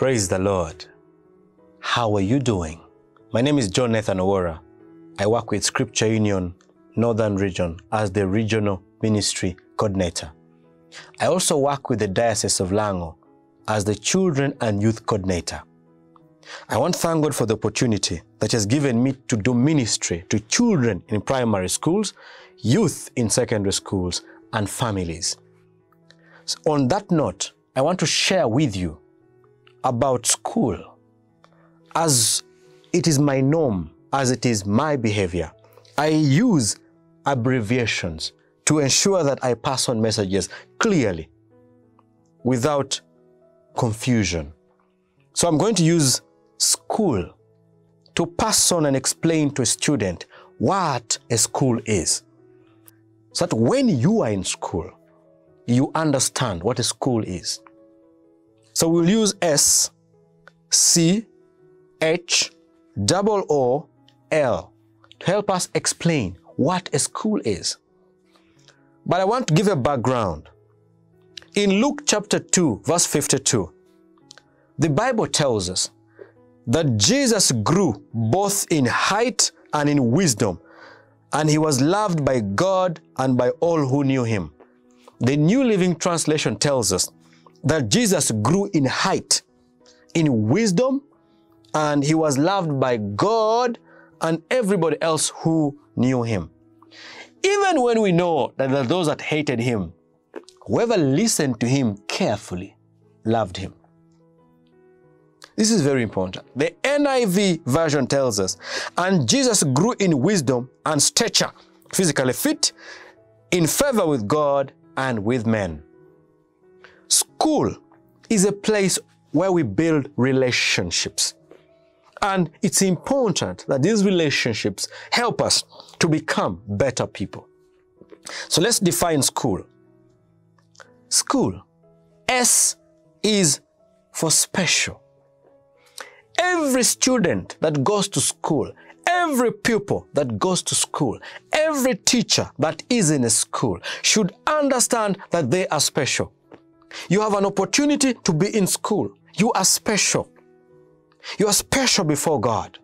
Praise the Lord. How are you doing? My name is John Nathan Owuora. I work with Scripture Union Northern Region as the Regional Ministry Coordinator. I also work with the Diocese of Lango as the Children and Youth Coordinator. I want to thank God for the opportunity that has given me to do ministry to children in primary schools, youth in secondary schools, and families. So on that note, I want to share with you about school as it is my norm, as it is my behavior. I use abbreviations to ensure that I pass on messages clearly without confusion. So I'm going to use school to pass on and explain to a student what a school is. So that when you are in school, you understand what a school is. So we'll use S, C, H, double O, L to help us explain what a school is. But I want to give a background. In Luke chapter 2, verse 52, the Bible tells us that Jesus grew both in height and in wisdom, and he was loved by God and by all who knew him. The New Living Translation tells us that Jesus grew in height, in wisdom, and he was loved by God and everybody else who knew him. Even when we know that those that hated him, whoever listened to him carefully loved him. This is very important. The NIV version tells us, and Jesus grew in wisdom and stature, physically fit, in favor with God and with men. School is a place where we build relationships. And it's important that these relationships help us to become better people. So let's define school. School, S is for special. Every student that goes to school, every pupil that goes to school, every teacher that is in a school should understand that they are special. You have an opportunity to be in school. You are special. You are special before God.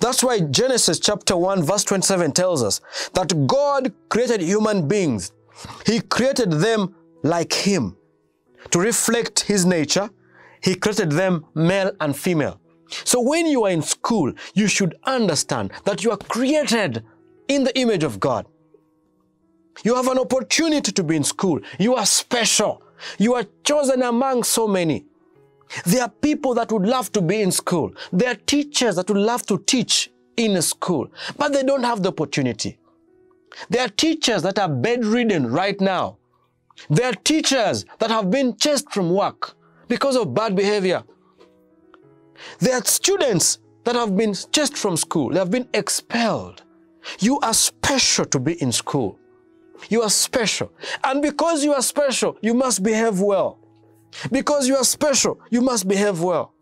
That's why Genesis chapter 1 verse 27 tells us that God created human beings. He created them like Him. To reflect His nature, He created them male and female. So when you are in school, you should understand that you are created in the image of God. You have an opportunity to be in school. You are special. You are chosen among so many. There are people that would love to be in school. There are teachers that would love to teach in a school, but they don't have the opportunity. There are teachers that are bedridden right now. There are teachers that have been chased from work because of bad behavior. There are students that have been chased from school. They have been expelled. You are special to be in school. You are special. And because you are special, you must behave well. Because you are special, you must behave well.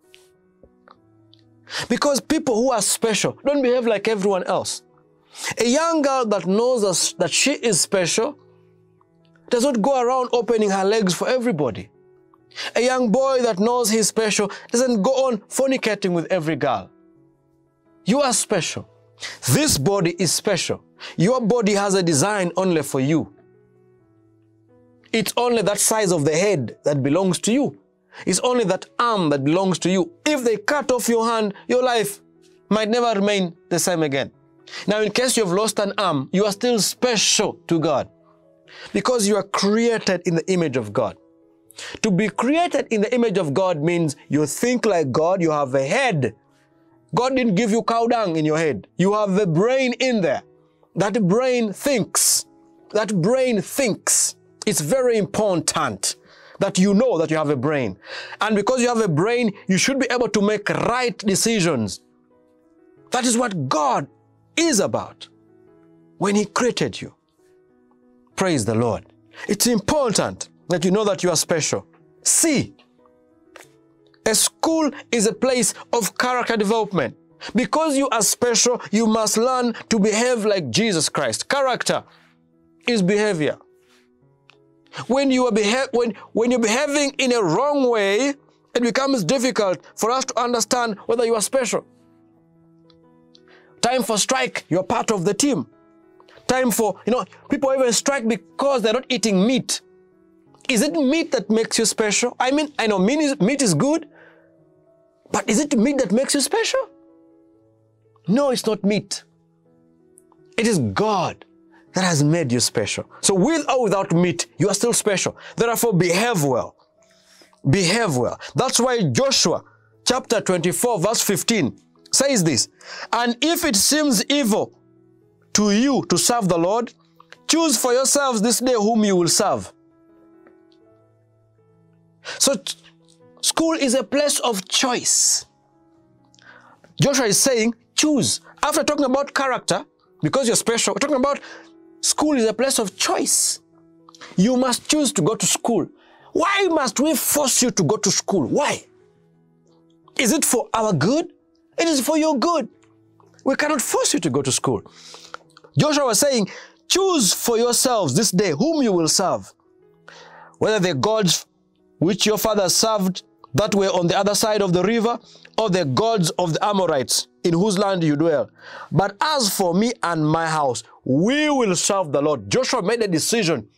Because people who are special don't behave like everyone else. A young girl that knows that she is special does not go around opening her legs for everybody. A young boy that knows he's special doesn't go on fornicating with every girl. You are special. This body is special. Your body has a design only for you. It's only that size of the head that belongs to you. It's only that arm that belongs to you. If they cut off your hand, your life might never remain the same again. Now, in case you have lost an arm, you are still special to God because you are created in the image of God. To be created in the image of God means you think like God, you have a head. God didn't give you cow dung in your head. You have a brain in there. That brain thinks. That brain thinks. It's very important that you know that you have a brain. And because you have a brain, you should be able to make right decisions. That is what God is about when He created you. Praise the Lord. It's important that you know that you are special. See, a school is a place of character development. Because you are special, you must learn to behave like Jesus Christ. Character is behavior. When you are beha- when, when you're behaving in a wrong way, it becomes difficult for us to understand whether you are special. Time for strike, you're part of the team. Time for, you know, people even strike because they're not eating meat. Is it meat that makes you special? I mean, I know meat is, meat is good, but is it meat that makes you special? No, it's not meat. It is God that has made you special. So with or without meat, you are still special. Therefore, behave well. Behave well. That's why Joshua chapter 24 verse 15 says this, And if it seems evil to you to serve the Lord, choose for yourselves this day whom you will serve. So school is a place of choice. Joshua is saying, choose. After talking about character, because you're special, talking about school is a place of choice. You must choose to go to school. Why must we force you to go to school? Why? Is it for our good? It is for your good. We cannot force you to go to school. Joshua was saying, choose for yourselves this day whom you will serve. Whether the gods which your fathers served that were on the other side of the river, or the gods of the Amorites in whose land you dwell. But as for me and my house, we will serve the Lord. Joshua made a decision.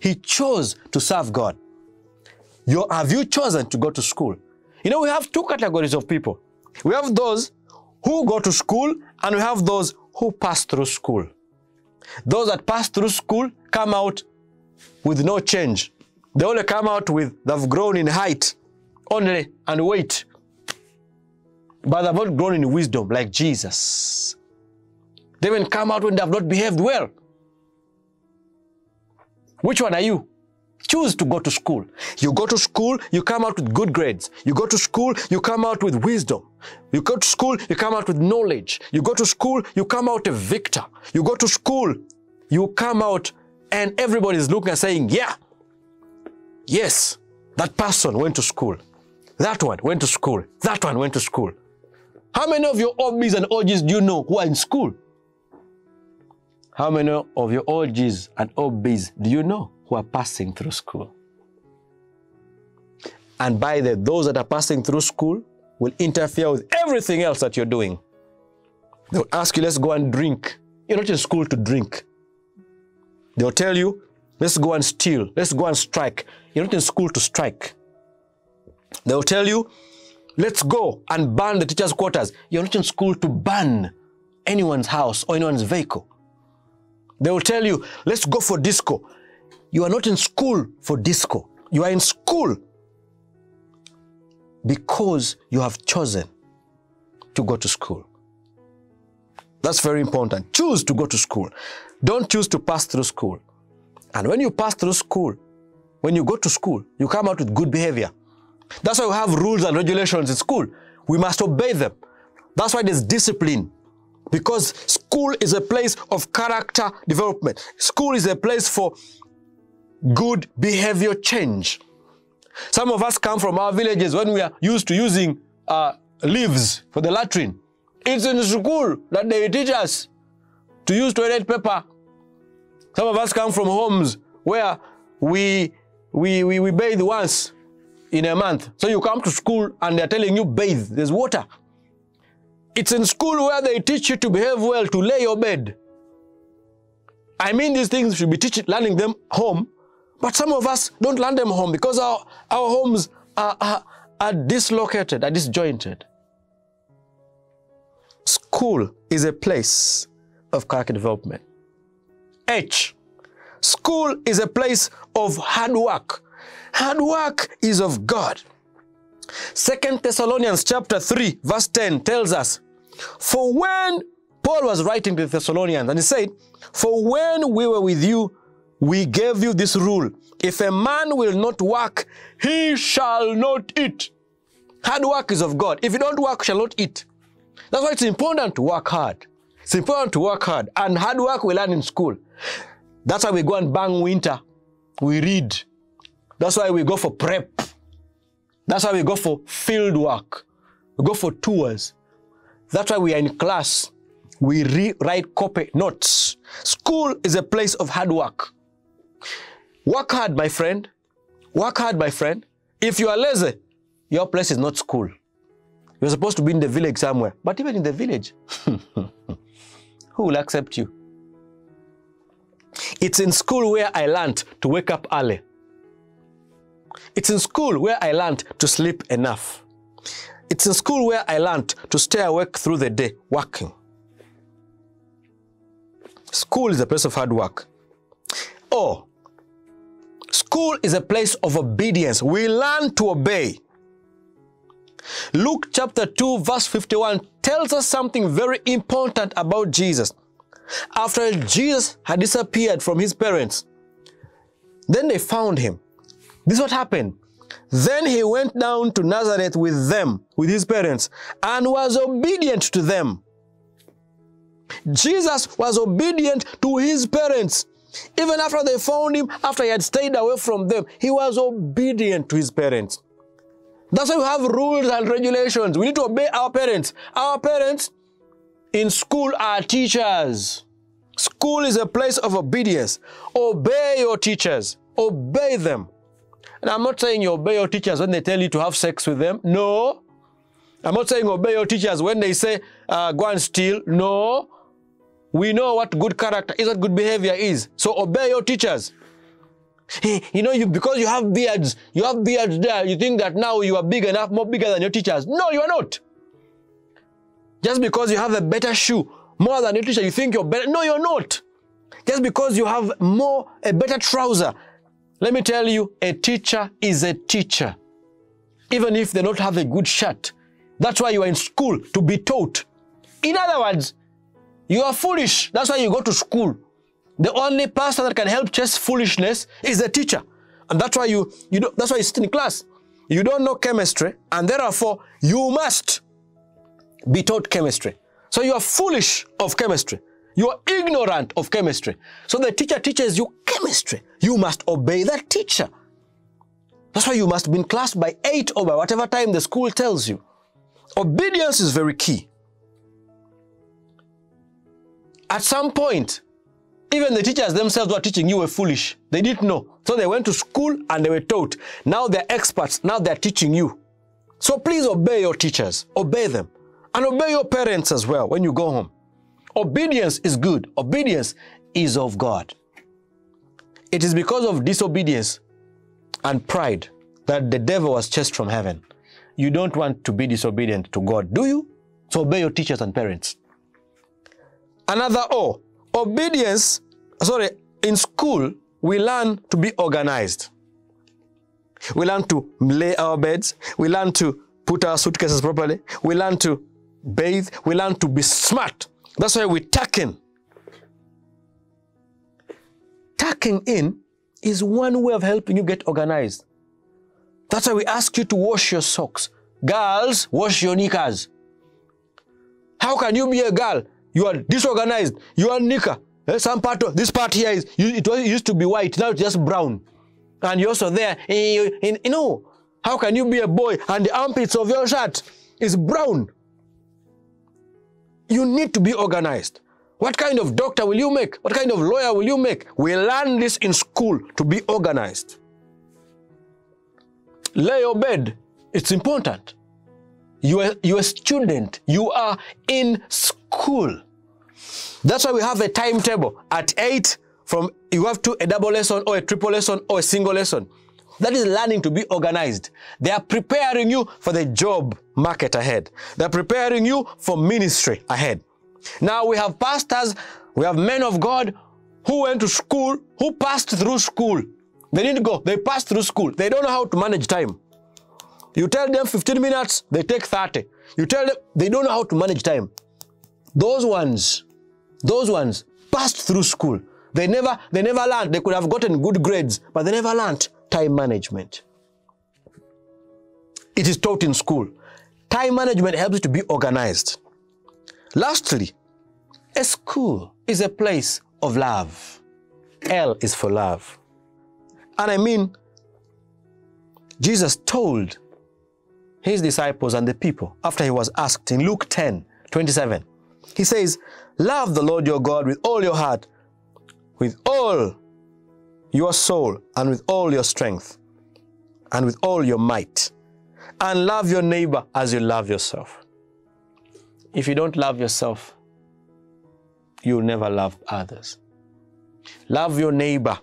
He chose to serve God. You, have you chosen to go to school? You know, we have two categories of people. We have those who go to school and we have those who pass through school. Those that pass through school come out with no change. They only come out with, they've grown in height only and wait. But they've not grown in wisdom like Jesus. They even come out when they have not behaved well. Which one are you? Choose to go to school. You go to school, you come out with good grades. You go to school, you come out with wisdom. You go to school, you come out with knowledge. You go to school, you come out a victor. You go to school, you come out and everybody is looking and saying, yeah, yes, that person went to school. That one went to school. That one went to school. How many of your OBs and OGs do you know who are in school? How many of your OGs and OBs do you know who are passing through school? And by the those that are passing through school will interfere with everything else that you're doing. They'll ask you, let's go and drink. You're not in school to drink. They'll tell you, let's go and steal. Let's go and strike. You're not in school to strike. They'll tell you, let's go and burn the teacher's quarters. You're not in school to burn anyone's house or anyone's vehicle. They will tell you, let's go for disco. You are not in school for disco. You are in school because you have chosen to go to school. That's very important. Choose to go to school. Don't choose to pass through school. And when you pass through school, when you go to school, you come out with good behavior. That's why we have rules and regulations in school. We must obey them. That's why there's discipline. Because school is a place of character development. School is a place for good behavior change. Some of us come from our villages when we are used to using uh, leaves for the latrine. It's in school that they teach us to use toilet paper. Some of us come from homes where we, we, we, we bathe once in a month. So you come to school and they're telling you bathe, there's water. It's in school where they teach you to behave well, to lay your bed. I mean, these things should be teaching, learning them home, but some of us don't learn them home because our, our homes are, are, are dislocated, are disjointed. School is a place of character development. H. School is a place of hard work. Hard work is of God. Second Thessalonians chapter 3 verse 10 tells us, For when Paul was writing to the Thessalonians and he said, For when we were with you, we gave you this rule. If a man will not work, he shall not eat. Hard work is of God. If you don't work, you shall not eat. That's why it's important to work hard. It's important to work hard. And hard work we learn in school. That's why we go and bang winter. We read. That's why we go for prep. That's why we go for field work. We go for tours. That's why we are in class. We re- write copy notes. School is a place of hard work. Work hard, my friend. Work hard, my friend. If you are lazy, your place is not school. You're supposed to be in the village somewhere. But even in the village, who will accept you? It's in school where I learned to wake up early. It's in school where I learned to sleep enough. It's in school where I learned to stay awake through the day working. School is a place of hard work. Or, school is a place of obedience. We learn to obey. Luke chapter 2, verse 51 tells us something very important about Jesus. After Jesus had disappeared from his parents, then they found him. This is what happened. Then he went down to Nazareth with them, with his parents, and was obedient to them. Jesus was obedient to his parents. Even after they found him, after he had stayed away from them, he was obedient to his parents. That's why we have rules and regulations. We need to obey our parents. Our parents in school are teachers. School is a place of obedience. Obey your teachers. Obey them. And I'm not saying you obey your teachers when they tell you to have sex with them. No. I'm not saying obey your teachers when they say, uh, go and steal. No. We know what good character is, what good behavior is. So obey your teachers. You know, you because you have beards, you have beards there, you think that now you are big enough, more bigger than your teachers. No, you are not. Just because you have a better shoe, more than your teacher, you think you're better. No, you're not. Just because you have more, a better trouser. Let me tell you, a teacher is a teacher. Even if they don't have a good shirt. That's why you are in school, to be taught. In other words, you are foolish. That's why you go to school. The only person that can help chase foolishness is the teacher. And that's why you, you do, that's why you sit in class. You don't know chemistry, and therefore you must be taught chemistry. So you are foolish of chemistry. You are ignorant of chemistry. So the teacher teaches you chemistry. You must obey that teacher. That's why you must be in class by 8 or by whatever time the school tells you. Obedience is very key. At some point, even the teachers themselves who are teaching you were foolish. They didn't know. So they went to school and they were taught. Now they're experts. Now they're teaching you. So please obey your teachers. Obey them. And obey your parents as well when you go home. Obedience is good. Obedience is of God. It is because of disobedience and pride that the devil was chased from heaven. You don't want to be disobedient to God, do you? So obey your teachers and parents. Another O, obedience, sorry, in school, we learn to be organized. We learn to lay our beds. We learn to put our suitcases properly. We learn to bathe. We learn to be smart. That's why we tuck in. Tucking in is one way of helping you get organized. That's why we ask you to wash your socks. Girls, wash your knickers. How can you be a girl? You are disorganized. You are knicker. Eh, some part of this part here is it, was, it used to be white. Now it's just brown. And you're also there. In, in, you know, how can you be a boy and the armpits of your shirt is brown? You need to be organized. What kind of doctor will you make? What kind of lawyer will you make? We learn this in school to be organized. Lay your bed. It's important. You are, you are a student. You are in school. That's why we have a timetable. At 8, from you have to a double lesson or a triple lesson or a single lesson. That is learning to be organized. They are preparing you for the job market ahead. They're preparing you for ministry ahead. Now we have pastors, we have men of God who went to school, who passed through school. They didn't go, they passed through school. They don't know how to manage time. You tell them 15 minutes, they take 30. You tell them, they don't know how to manage time. Those ones, those ones passed through school. They never, they never learned. They could have gotten good grades, but they never learned time management. It is taught in school. Time management helps you to be organized. Lastly, a school is a place of love. L is for love. And I mean, Jesus told his disciples and the people after he was asked in Luke 10 27. He says, Love the Lord your God with all your heart, with all your soul, and with all your strength, and with all your might. and love your neighbor as you love yourself. If you don't love yourself, you'll never love others. Love your neighbor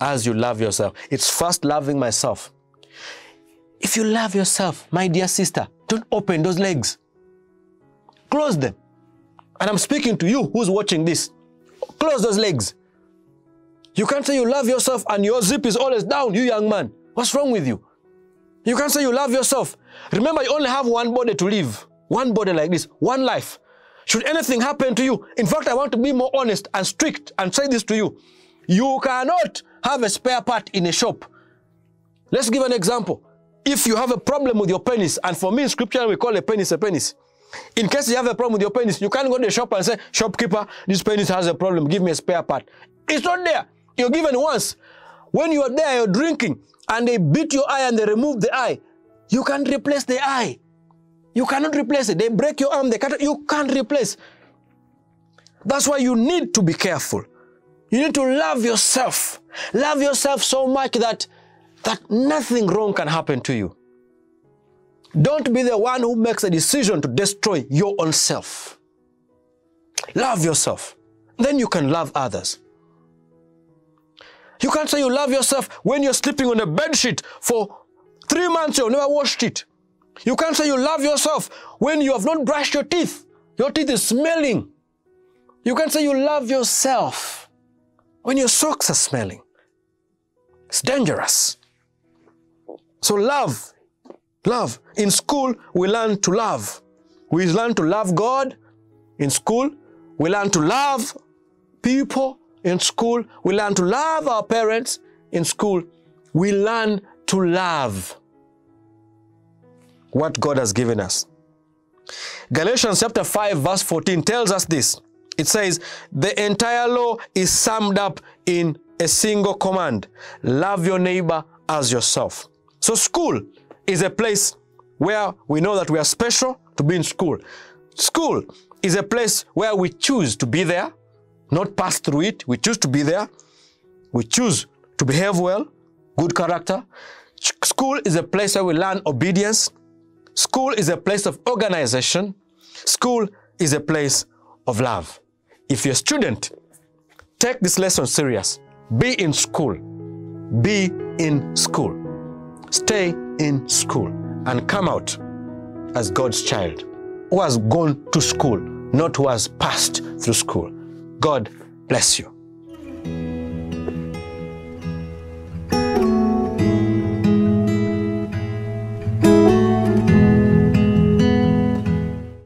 as you love yourself. It's first loving myself. If you love yourself, my dear sister, don't open those legs. Close them. And I'm speaking to you who's watching this. Close those legs. You can't say you love yourself and your zip is always down, you young man. What's wrong with you? You can't say you love yourself. Remember, you only have one body to live. One body like this, one life. Should anything happen to you, in fact, I want to be more honest and strict and say this to you. You cannot have a spare part in a shop. Let's give an example. If you have a problem with your penis, and for me in scripture we call a penis a penis. In case you have a problem with your penis, you can't go to the shop and say, shopkeeper, this penis has a problem, give me a spare part. It's not there. You're given once. When you are there, you're drinking, and they beat your eye and they remove the eye. You can't replace the eye. You cannot replace it. They break your arm, they cut it. You can't replace. That's why you need to be careful. You need to love yourself. Love yourself so much that, that nothing wrong can happen to you. Don't be the one who makes a decision to destroy your own self. Love yourself. Then you can love others. You can't say you love yourself when you're sleeping on a bed sheet for three months, you've never washed it. You can't say you love yourself when you have not brushed your teeth. Your teeth is smelling. You can't say you love yourself when your socks are smelling. It's dangerous. So love, love. In school, we learn to love. We learn to love God. In school, we learn to love people. In school, we learn to love our parents. In school, we learn to love what God has given us. Galatians chapter 5 verse 14 tells us this. It says, the entire law is summed up in a single command. Love your neighbor as yourself. So school is a place where we know that we are special to be in school. School is a place where we choose to be there, not pass through it. We choose to be there. We choose to behave well, good character. School is a place where we learn obedience. School is a place of organization. School is a place of love. If you're a student, take this lesson serious. Be in school. Be in school. Stay in school and come out as God's child who has gone to school, not who has passed through school. God bless you.